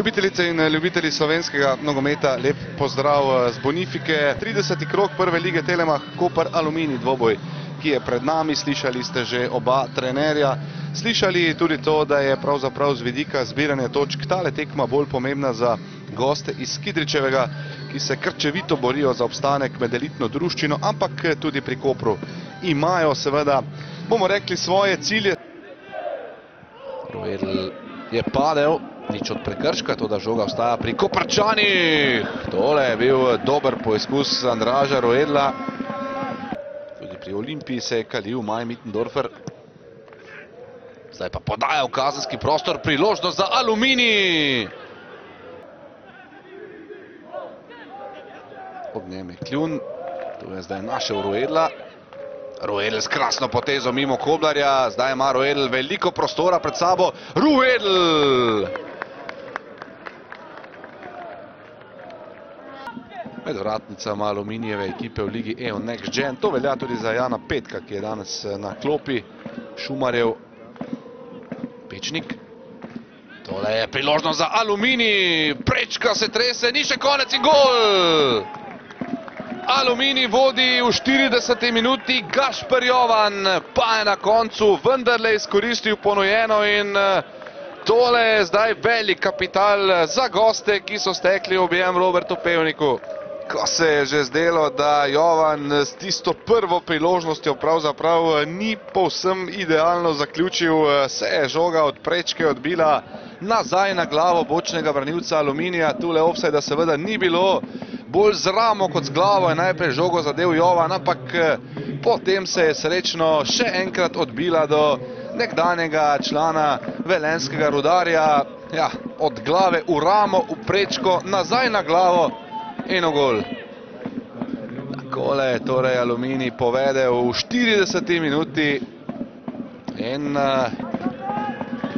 Ljubitelice in ljubitelji slovenskega nogometa, lep pozdrav z Bonifike. 30. krok prve lige Telemah, Koper Alumini dvoboj, ki je pred nami. Slišali ste že oba trenerja. Slišali tudi to, da je pravzaprav z vidika zbiranja točk tale tekma bolj pomembna za goste iz Kidričevega, ki se krčevito borijo za obstanek med elitno druščino, ampak tudi pri Kopru imajo seveda, bomo rekli, svoje cilje. Rovedl je padel, nič od prekrška, to da žoga ostaja pri Koprčanih. Tole je bil dober poizkus Andraža Rovedla. Tudi pri Olimpiji se je kalil Maj Mittendorfer. Zdaj pa podaja v kazenski prostor, priložnost za Alumini. Ob njem je Kljun, tu je zdaj našel Rovedla. Ruedl s krasno potezo mimo Koblarja, zdaj ima Ruedl veliko prostora pred sabo. Ruedl! Med vratnicama aluminijeve ekipe v Ligi EO Next Gen. To velja tudi za Jana Petka, ki je danes na klopi. Šumarjev, Pečnik. Tole je priložnost za aluminij. Prečka se trese, ni še konec in gol! Alumini vodi v 40. minuti, Gašper Jovan pa je na koncu vendarle izkoristil ponujeno in tole je zdaj velik kapital za goste, ki so stekli objem Robertu Pevniku. Ko se je že zdelo, da Jovan s tisto prvo priložnostjo pravzaprav ni povsem idealno zaključil, se je žoga od prečke odbila nazaj na glavo bočnega branilca Aluminija. Tule offsajda seveda ni bilo, bolj z ramo kot z glavo je najprej žogo zadev Jovan, ampak potem se je srečno še enkrat odbila do nekdanjega člana velenskega rudarja. Ja, od glave v ramo, v prečko, nazaj na glavo in v gol. Takole je torej Alumini povedel v 40. minuti in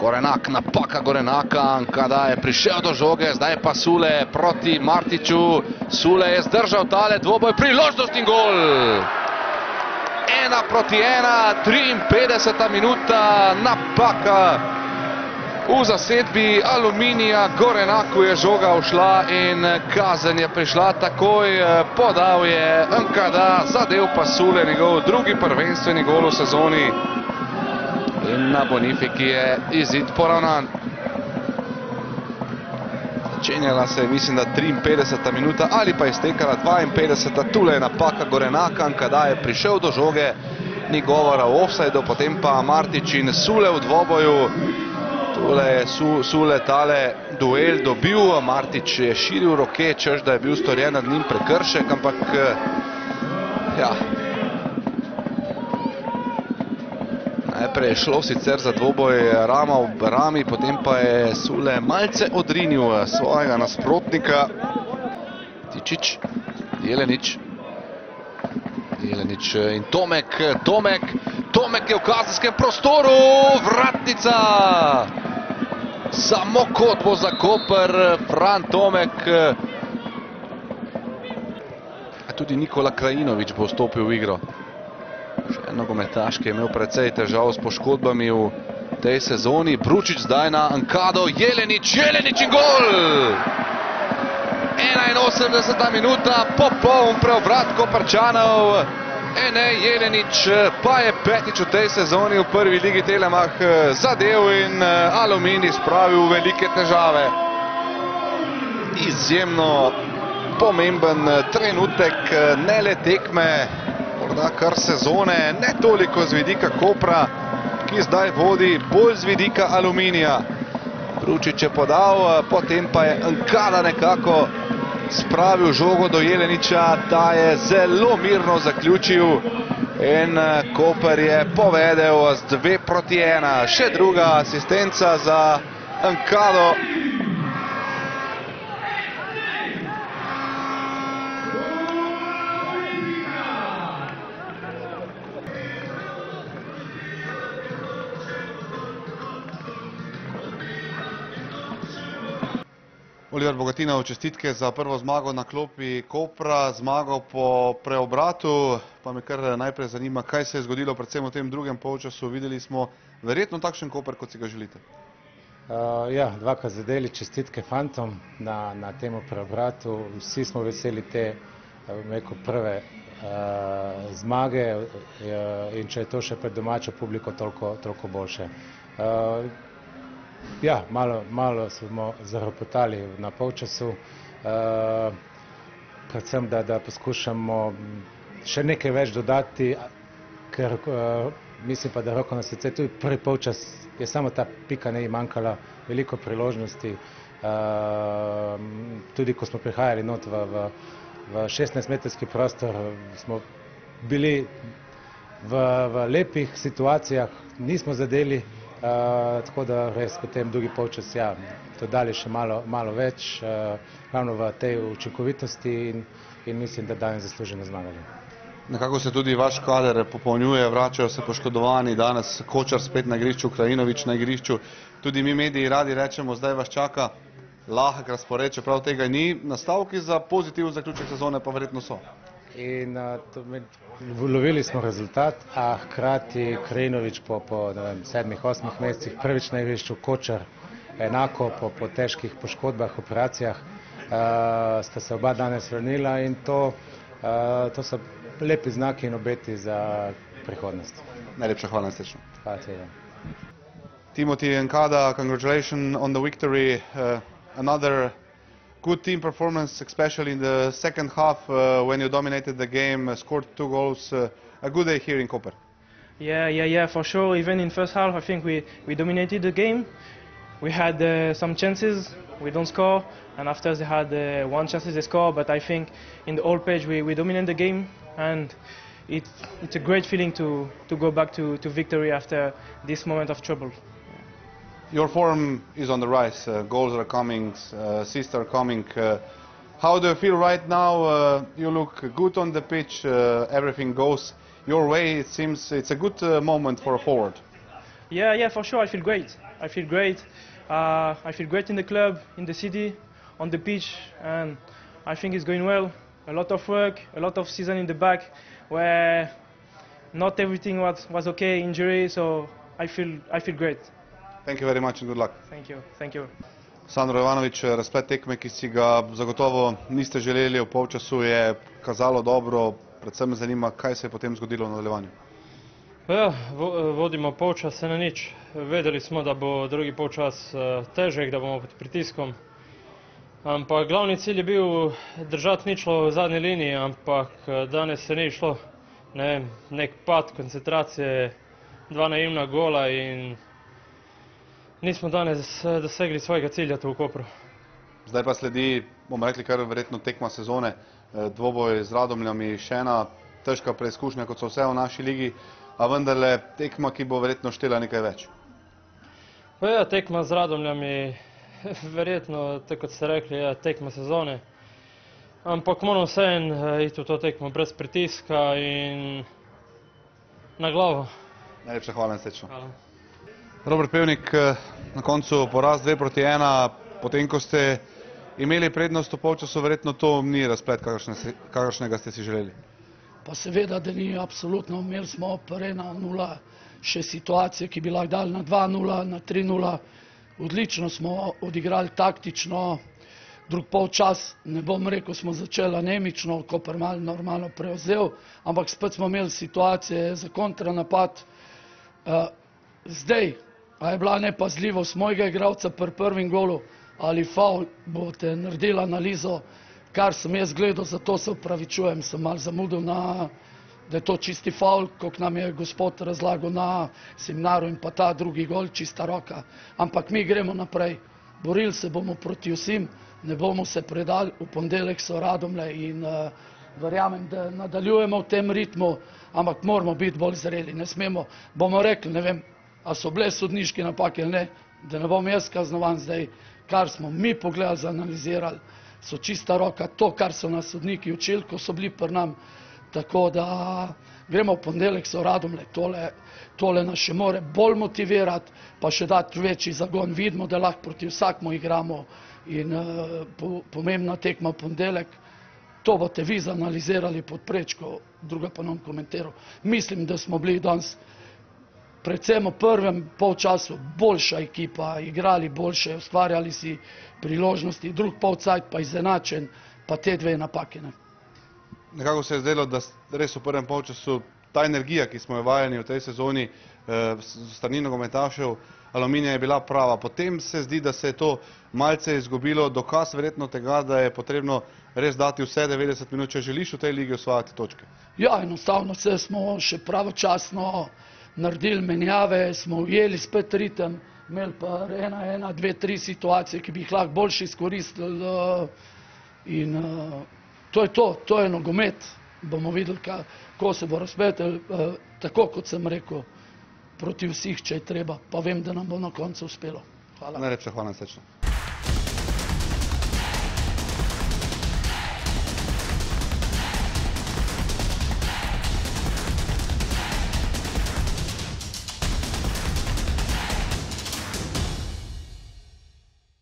Gorenak, napaka Gorenaka, kada je prišel do žoge, zdaj pa Sule proti Martiču. Sule je zdržal tale dvoboj, priložnost in gol! Ena proti ena, 53. minuta, napaka v zasedbi Aluminija. Gorenaku je žoga ušla in kazen je prišla takoj, podal je Nkada, zadev pa Sule, njegov drugi prvenstveni gol v sezoni. In na Bonifiki je izid poravnan. Začenjala se je, mislim, da 53. minuta ali pa iztekala 52. Tule je napaka Gorenaka, kada je prišel do žoge, ni govora o offsajdu, potem pa Martič in Sule v dvoboju. Tule je Sule tale duel dobil, Martič je širil roke, češ da je bil storjen nad njim prekršek, ampak ja, Najprej je šlo sicer za dvoboj rama v rami, potem pa je Sule malce odrinil svojega nasprotnika. Tičič, Jelenič, Jelenič in Tomek, Tomek, Tomek je v kazenskem prostoru, vratnica! Samo kot bo za Koper, Fran Tomek. Tudi Nikola Krajinovič bo vstopil v igro. Še en nogometaš, ki je imel precej težav s poškodbami v tej sezoni. Bručič zdaj na Ankado, Jelenič, Jelenič in gol! 81. minuta, popoln preobrat Koprčanov. Ene, Jelenič pa je petič v tej sezoni v prvi ligi Telemah zadev in Alumini spravil velike težave. Izjemno pomemben trenutek, ne le tekme, morda kar sezone, ne toliko z vidika Kopra, ki zdaj vodi bolj z vidika Aluminija. Bručič je podal, potem pa je Nkada nekako spravil žogo do Jeleniča, ta je zelo mirno zaključil in Koper je povedel z dve proti ena. Še druga asistenca za Nkado. Oliver Bogatinov, čestitke za prvo zmago na klopi Kopra, zmago po preobratu, pa me kar najprej zanima, kaj se je zgodilo predvsem v tem drugem polčasu. Videli smo verjetno takšen Koper, kot si ga želite. Uh, ja, dvakrat zadeli čestitke fantom na, na tem preobratu. Vsi smo veseli te rekel, prve uh, zmage uh, in če je to še pred domačo publiko, toliko, toliko boljše. Uh, ja, malo, malo smo zaropotali na polčasu, uh, predvsem, da, da poskušamo še nekaj več dodati, ker uh, mislim pa, da roko na srce, tudi prvi polčas je samo ta pika ne manjkala, veliko priložnosti, uh, tudi ko smo prihajali not v, v, v 16-metrski prostor, smo bili v, v lepih situacijah, nismo zadeli, uh, tako da res potem drugi polčas, ja, dodali še malo, malo več, uh, ravno v tej učinkovitosti in, in mislim, da danes zasluženo zmagali. Nekako se tudi vaš kader popolnjuje, vračajo se poškodovani, danes Kočar spet na igrišču, Krajinovič na igrišču. Tudi mi mediji radi rečemo, zdaj vas čaka lahek razpored, čeprav tega ni. Nastavki za pozitiven zaključek sezone pa verjetno so. In med, lovili smo rezultat, a hkrati Krajinovič po, po vem, sedmih, osmih mesecih prvič na igrišču, Kočar enako po, po težkih poškodbah, operacijah, uh, sta se oba danes vrnila in to, uh, to so lepi znaki in obeti za prihodnost. Najlepša hvala na srečno. Hvala tega. Timothy Nkada, congratulations on the victory. Uh, another good team performance, especially in the second half uh, when you dominated the game, uh, scored two goals. Uh, a good day here in Koper. Yeah, yeah, yeah, for sure. Even in first half, I think we, we dominated the game. We had uh, some chances, we don't score, and after they had uh, one chance they score. But I think in the whole page we, we dominated the game, and it, it's a great feeling to, to go back to, to victory after this moment of trouble. Your form is on the rise. Uh, goals are coming, uh, assists are coming. Uh, how do you feel right now? Uh, you look good on the pitch. Uh, everything goes your way. It seems it's a good uh, moment for a forward. Yeah, yeah, for sure. I feel great. I feel great. I feel great in the club, in the city, on the pitch, and I think it's going well. A lot of work, a lot of season in the back, where not everything was, was okay, injury. So I feel I feel great. Thank you very much and good luck. Thank you. Thank you. Sandro Ivanovič, razplet tekme, ki si ga zagotovo niste želeli v polčasu, je kazalo dobro. Predvsem me zanima, kaj se je potem zgodilo v nadaljevanju. Ja, vo- vodimo polčas na nič. Vedeli smo, da bo drugi polčas eh, težek, da bomo pod pritiskom. Ampak glavni cilj je bil držati ničlo v zadnji liniji, ampak eh, danes se ni išlo. Ne vem, nek pad koncentracije, dva naivna gola in nismo danes eh, dosegli svojega cilja tu v Kopru. Zdaj pa sledi, bomo rekli, kar verjetno tekma sezone, eh, dvoboj z Radomljami, še ena težka preizkušnja, kot so vse v naši ligi, a vendarle tekma, ki bo verjetno štela nekaj več. Pa ja, tekma z Radomljami, verjetno, tako kot ste rekli, je tekma sezone. Ampak moramo vseeno eh, iti v to tekmo brez pritiska in na glavo. Najlepša hvala in srečno. Hvala. Robert Pevnik, eh, na koncu poraz 2 proti 1, potem ko ste imeli prednost v polčasu, verjetno to ni razplet, kakršne kakršnega ste si želeli. Pa seveda, da ni absolutno, imeli smo prej na nula še situacije, ki bi lahko dali na 2-0, na 3-0. Odlično smo odigrali taktično, drug polčas, ne bom rekel, smo začeli anemično, ko pa malo normalno prevzel, ampak spet smo imeli situacije za kontranapad. Uh, zdaj, a je bila nepazljivost mojega igralca pri prvem golu. Ali faul, boste naredili analizo, kar sem jaz gledal, zato se upravičujem, sem mal zamudil na, da je to čisti faul, kot nam je gospod razlagal na seminaru in pa ta drugi gol, čista roka. Ampak mi gremo naprej, borili se bomo proti vsem, ne bomo se predali, v ponedeljek so radomle in uh, verjamem, da nadaljujemo v tem ritmu, ampak moramo biti bolj zreli, ne smemo, bomo rekli, ne vem, a so bile sodniške napake ali ne, da ne bom jaz kaznovan zdaj, kar smo mi pogledali, zanalizirali, so čista roka, to, kar so nas sodniki učili, ko so bili pri nam, tako da gremo v ponedeljek so radomle, tole, tole nas še more bolj motivirati, pa še dati večji zagon, vidimo, da lahko proti vsakmu igramo in uh, po, pomembna tekma v ponedeljek, to boste vi zanalizirali pod prečko, druga pa nam komentiral. Mislim, da smo bili danes predvsem v prvem polčasu boljša ekipa, igrali boljše, ustvarjali si priložnosti, drug polcajt pa izenačen, pa te dve napake. Ne. Nekako se je zdelo, da res v prvem polčasu ta energija, ki smo jo vajeni v tej sezoni, eh, strani nogometašev, Aluminija je bila prava. Potem se zdi, da se je to malce izgubilo, dokaz verjetno tega, da je potrebno res dati vse 90 minut, če želiš v tej ligi osvajati točke. Ja, enostavno se smo še pravočasno naredili menjave, smo ujeli spet ritem, imeli pa ena, ena, dve, tri situacije, ki bi jih lahko boljše izkoristili in to je to, to je nogomet. Bomo videli, kako se bo razpetel, tako kot sem rekel, proti vseh, če je treba, pa vem, da nam bo na koncu uspelo. Hvala. Najlepša hvala, srečno.